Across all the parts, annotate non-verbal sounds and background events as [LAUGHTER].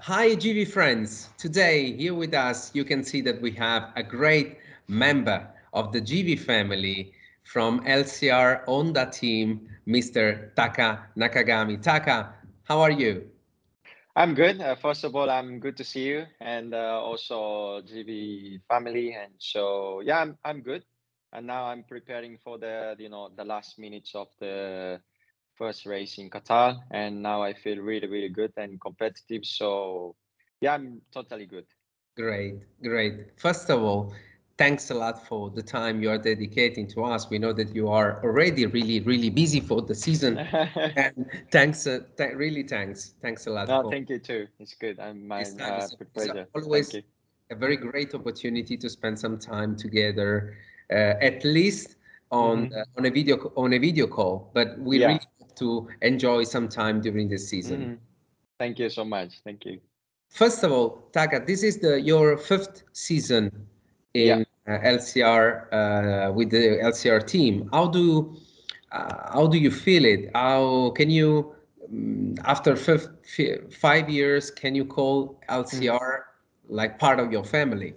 Hi, GIVI friends. Today, here with us, you can see that we have a great member of the GIVI family from LCR Honda team, Mr. Taka Nakagami. Taka, how are you? I'm good. Uh, first of all, I'm good to see you and uh, also GIVI family. And so, yeah, I'm, I'm good. And now I'm preparing for the, you know, the last minutes of the first race in Qatar, and now I feel really, really good and competitive. So, yeah, I'm totally good. Great, great. First of all, thanks a lot for the time you are dedicating to us. We know that you are already really, really busy for the season. [LAUGHS] and thanks, uh, th really thanks. Thanks a lot. No, thank you too. It's good. I'm my uh, pleasure. Always a very great opportunity to spend some time together, uh, at least on mm -hmm. uh, on a video on a video call. But we yeah. really to enjoy some time during this season. Mm -hmm. Thank you so much. Thank you. First of all, Taka, this is the your fifth season in yeah. uh, LCR uh, with the LCR team. How do uh, how do you feel it? How can you um, after five, five years can you call LCR mm -hmm. like part of your family?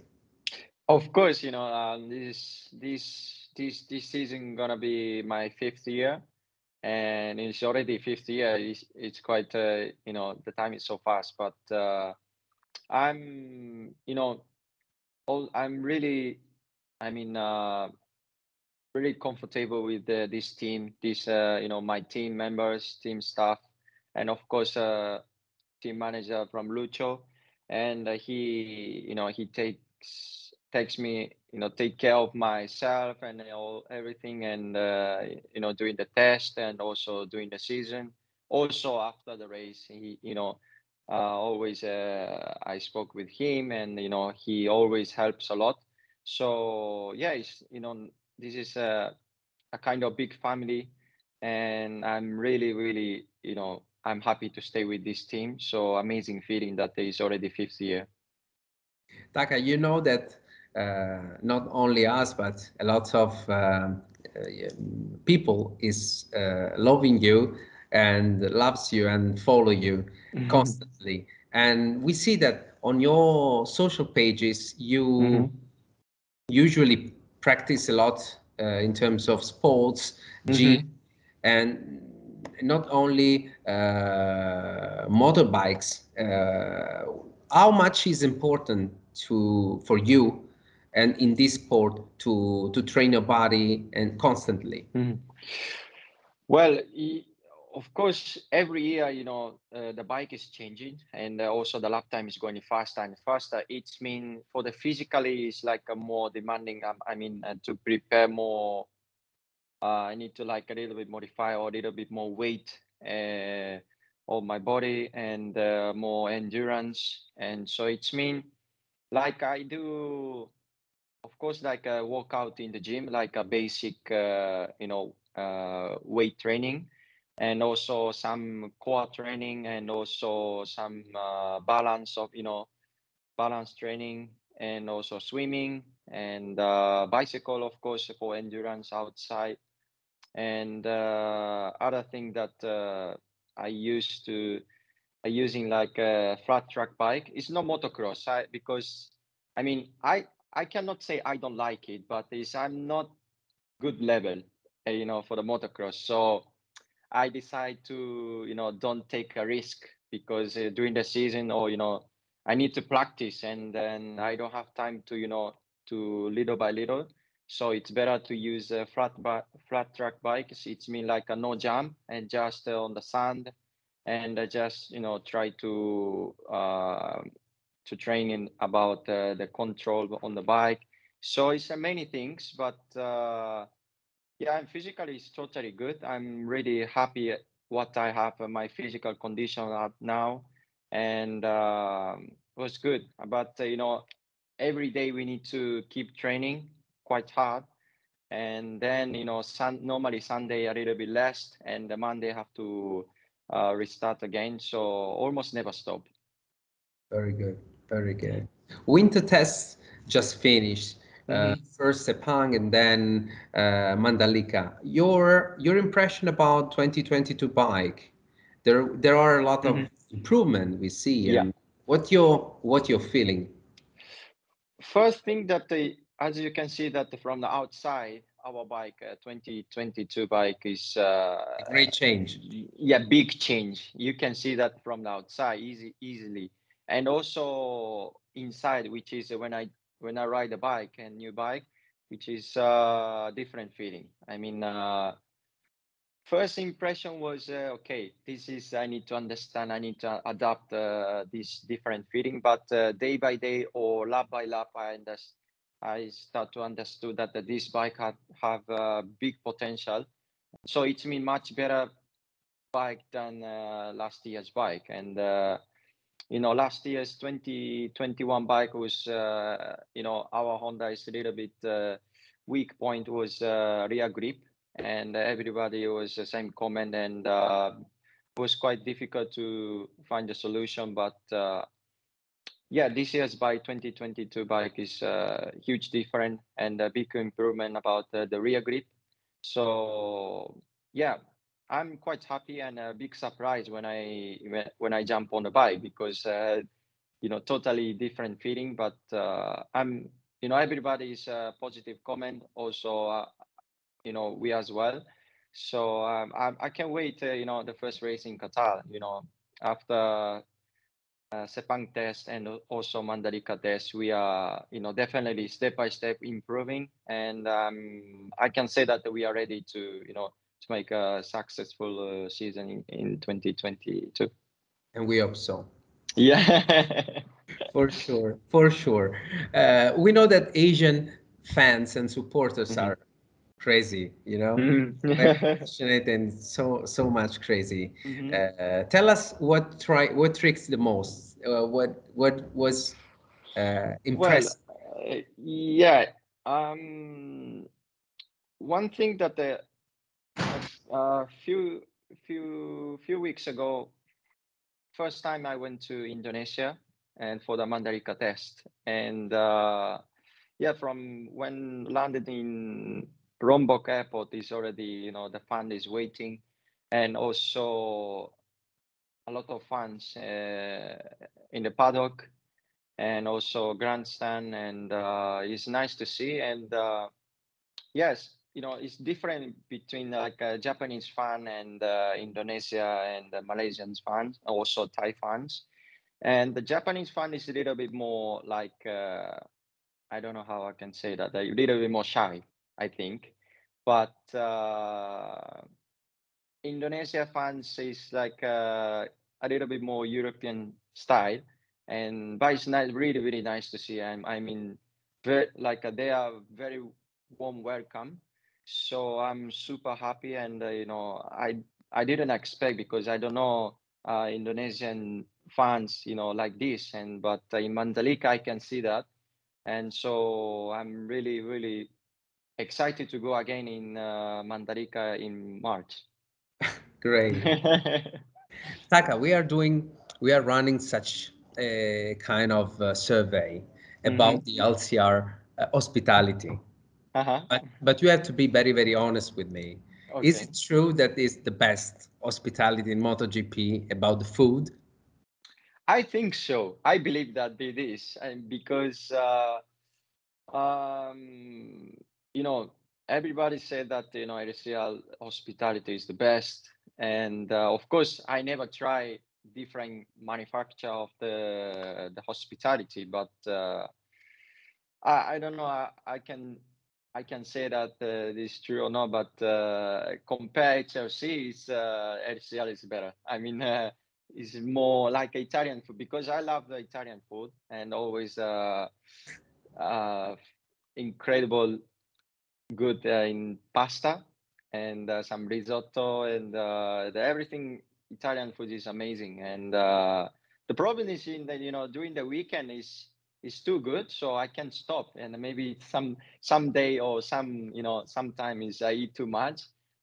Of course, you know um, this this this this season gonna be my fifth year and it's already fifth year. It's, it's quite, uh, you know, the time is so fast. But uh, I'm, you know, all, I'm really, I mean, uh, really comfortable with uh, this team, this, uh, you know, my team members, team staff, and of course, uh, team manager from Lucio. And he, you know, he takes takes me you know take care of myself and all everything and uh, you know doing the test and also doing the season. Also after the race he you know uh, always uh, i spoke with him and you know he always helps a lot. So yeah it's, you know this is a, a kind of big family and i'm really really you know i'm happy to stay with this team. So amazing feeling that there is already fifth year. Taka you know that not only us, but a lot of um, uh, people is uh, loving you and loves you and follow you mm -hmm. constantly. And we see that on your social pages, you mm -hmm. usually practice a lot uh, in terms of sports, mm -hmm. and not only uh, motorbikes. Uh, how much is important to for you and in this sport to to train your body and constantly. Mm. well of course every year you know uh, the bike is changing and uh, also the lap time is going faster and faster. It's mean for the physically it's like a more demanding um, i mean uh, to prepare more uh, i need to like a little bit modify or a little bit more weight uh, of my body and uh, more endurance. And so it's mean like i do of course like a workout in the gym like a basic uh, you know uh, weight training and also some core training and also some uh, balance of you know balance training and also swimming and uh, bicycle of course for endurance outside. And uh, other thing that uh, i used to I using like a flat track bike it's not motocross. I, because i mean i I cannot say I don't like it, but is I'm not good level, uh, you know, for the motocross. So I decide to, you know, don't take a risk because uh, during the season or, you know, I need to practice and then I don't have time to, you know, to little by little. So it's better to use a flat flat track bikes. It's mean like a no jump and just uh, on the sand and uh, just, you know, try to uh, to training about uh, the control on the bike. So it's many things, but uh, yeah, and physically it's totally good. I'm really happy what I have uh, my physical condition at now, and um, it was good. But you know, every day we need to keep training quite hard, and then you know, sun, normally Sunday a little bit less, and the Monday have to uh, restart again. So almost never stop. Very good. Very good. Winter tests just finished. Uh, mm-hmm. First Sepang and then uh, Mandalika. Your your impression about 2022 bike? There there are a lot mm-hmm. of improvement we see, yeah. what your what you're feeling? First thing that the as you can see that from the outside, our bike, uh, 2022 bike is uh, a great change. Yeah, big change. You can see that from the outside easy, easily, and also inside, which is when I when I ride a bike and new bike, which is a uh, different feeling. I mean, uh, first impression was uh, okay. This is I need to understand. I need to adapt uh, this different feeling. But uh, day by day or lap by lap, I understand I start to understood that this bike had have a big potential. So it's been much better bike than uh, last year's bike. And uh, you know, last year's 2021 bike was, uh, you know, our Honda is a little bit uh, weak point was uh, rear grip, and everybody was the same comment, and uh, it was quite difficult to find a solution. But yeah, this year's bike 2022 bike is uh, huge different and a big improvement about uh, the rear grip. So yeah, I'm quite happy and a big surprise when I when I jump on the bike because uh, you know totally different feeling. But uh, I'm you know everybody's a positive comment. Also, uh, you know we as well. So um, I, I can't wait. Uh, you know the first race in Qatar. You know after uh, Sepang test and also Mandalika test, we are, you know, definitely step by step improving, and um, I can say that we are ready to, you know, to make a successful uh, season in, in 2022. And we hope so. Yeah. [LAUGHS] for sure, for sure. Uh, we know that Asian fans and supporters mm-hmm. are crazy you know mm-hmm. passionate and so so much crazy mm-hmm. uh, tell us what try what tricks the most uh, what what was uh, impressive well, uh, yeah um one thing that the a few few few weeks ago first time i went to indonesia and for the mandalika test. And uh yeah from when landed in Lombok Airport is already, you know, the fund is waiting, and also a lot of fans uh, in the paddock, and also grandstand, and uh, it's nice to see. And uh, yes, you know, it's different between like a Japanese fan and uh, Indonesia and the Malaysian fans, also Thai fans. And the Japanese fan is a little bit more like uh, I don't know how I can say that. A little bit more shy, I think. But uh, Indonesia fans is like uh, a little bit more European style, and but it's nice, really, really nice to see. I'm, I mean, very, like uh, they are very warm welcome. So I'm super happy, and uh, you know, I I didn't expect because I don't know uh, Indonesian fans, you know, like this, and but in Mandalika I can see that, and so I'm really, really excited to go again in uh, Mandalika in March. [LAUGHS] Great. Taka, we are doing, we are running such a kind of uh, survey about mm-hmm. the LCR uh, hospitality. Uh-huh. But, but you have to be very, very honest with me. Okay. Is it true that it's the best hospitality in MotoGP about the food? I think so. I believe that it is, and because uh, um, you know, everybody said that you know RCL hospitality is the best, and uh, of course, I never try different manufacture of the the hospitality, but uh, I, I don't know. I, I can I can say that uh, this is true or not, but uh, compare HRC, is, uh, RCL is better. I mean, uh, it's more like Italian food because I love the Italian food and always uh, uh, incredible good uh, in pasta and some risotto and everything Italian food is amazing. And the problem is in that you know during the weekend is is too good, so I can't stop. And maybe some some day or some you know sometimes I eat too much,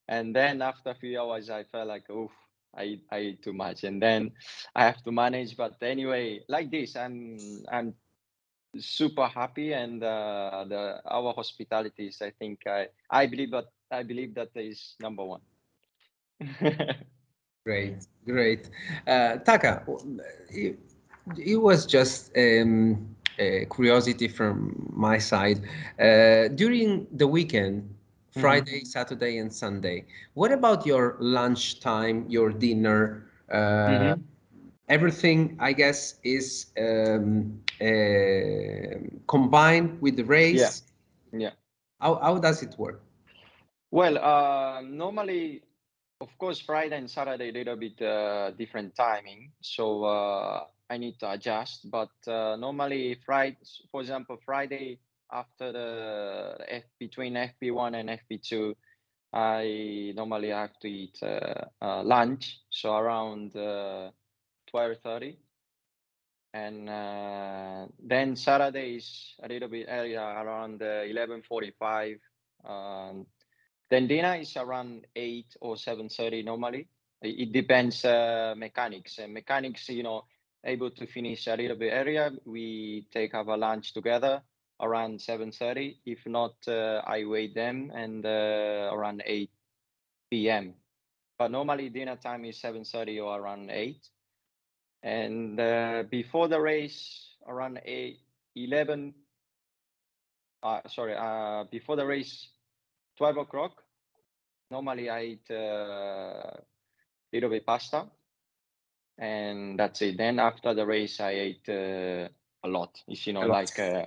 and then after a few hours I felt like oh I I eat too much, and then I have to manage. But anyway, like this, I'm I'm super happy. And uh, the our hospitality is i think i i believe that i believe that is number one. [LAUGHS] Great great. Uh, taka it was just um, a curiosity from my side. Uh, during the weekend, Friday, mm -hmm. Saturday, and Sunday, what about your lunch time, your dinner? Uh, mm -hmm. Everything, I guess, is um, uh, combined with the race. Yeah. Yeah. How, how does it work? Well, uh, normally of course, Friday and Saturday a little bit uh, different timing, so uh, I need to adjust. But uh, normally, Friday, for example, Friday after the F between FP1 and FP2, I normally have to eat uh, uh, lunch, so around uh, twelve thirty, and then Saturday is a little bit earlier, around eleven forty-five. Um, then dinner is around eight or seven thirty normally. It depends uh, mechanics. And mechanics, you know, able to finish a little bit earlier. We take our lunch together around seven thirty. If not, uh, I wait them and uh, around eight p.m. But normally dinner time is seven thirty or around eight. And uh, before the race, around eight, 11, uh, sorry, uh, before the race, 12 o'clock, normally I eat a uh, little bit pasta and that's it. Then after the race, I ate uh, a lot. You know, like uh,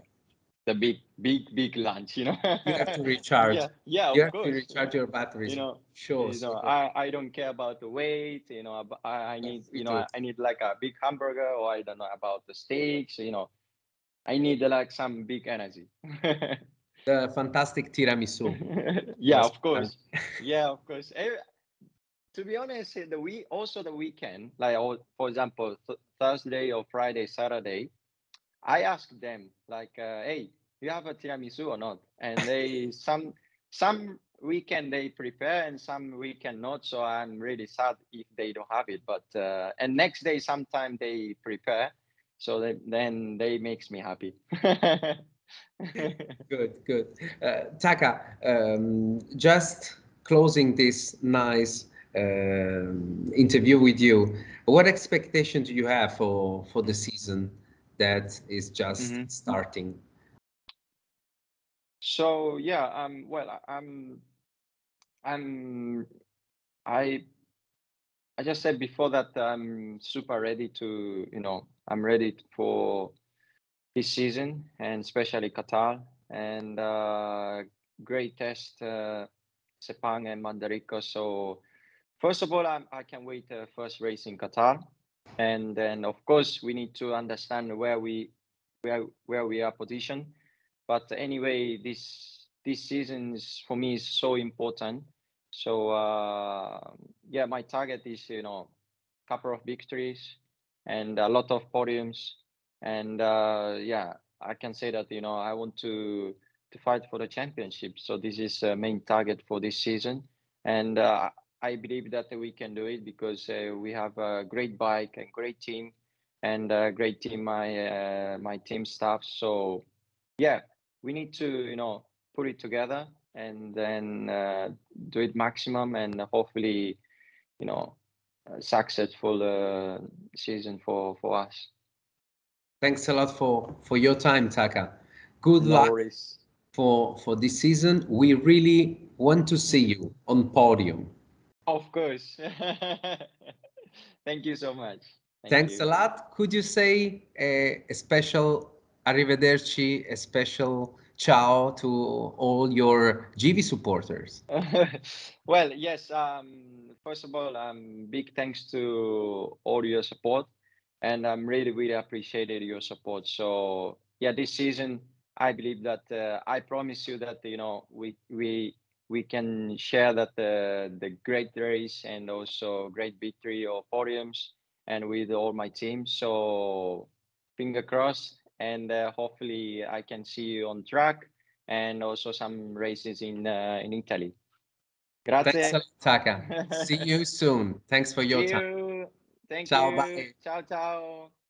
the big, big, big lunch. You know, you have to [LAUGHS] recharge. Yeah, yeah you have course. to recharge your batteries. You know, sure. You know, I, I don't care about the weight. You know, I, I need you know I need like a big hamburger or I don't know about the steaks. You know, I need like some big energy. [LAUGHS] the fantastic tiramisu. [LAUGHS] yeah, of course. yeah, of course. To be honest, the week also the weekend, like for example, th Thursday or Friday, Saturday, I ask them like, uh, "Hey, you have a tiramisu or not?" And they [LAUGHS] some some weekend they prepare and some weekend not. So I'm really sad if they don't have it. But uh, and next day sometime they prepare, so they, then they makes me happy. [LAUGHS] good, good. Uh, Taka, um, just closing this nice uh, interview with you, what expectation do you have for, for the season that is just mm -hmm. starting? So yeah, um, well, I'm, I'm, I, I just said before that I'm super ready to, you know, I'm ready for this season and especially Qatar and uh, great test uh, Sepang and Mandalika. So first of all, I'm, I can wait the first race in Qatar, and then of course we need to understand where we where where we are positioned. But anyway, this this season is for me is so important. So uh, yeah, my target is you know couple of victories and a lot of podiums and uh, yeah, I can say that you know I want to to fight for the championship. So this is a main target for this season, and uh, I believe that we can do it because uh, we have a great bike and great team, and a great team my uh, my team staff. So yeah, we need to you know put it together and then uh, do it maximum and hopefully you know successful uh, season for for us. Thanks a lot for, for your time, Taka. Good no luck worries. for for this season. We really want to see you on podium. Of course. [LAUGHS] Thank you so much. Thank Thanks you. a lot. Could you say a, a special arrivederci, a special ciao to all your GIVI supporters? [LAUGHS] well, yes. Um, first of all, um, big thanks to all your support and I'm really really appreciated your support. So yeah, this season I believe that uh, I promise you that you know we we we can share that the uh, the great race and also great victory or podiums and with all my team. So finger crossed, and uh, hopefully I can see you on track and also some races in uh, in Italy. Grazie. Thanks, Taka. [LAUGHS] see you soon. Thanks for your see time. You. Thank ciao, you. Bye. Ciao, ciao.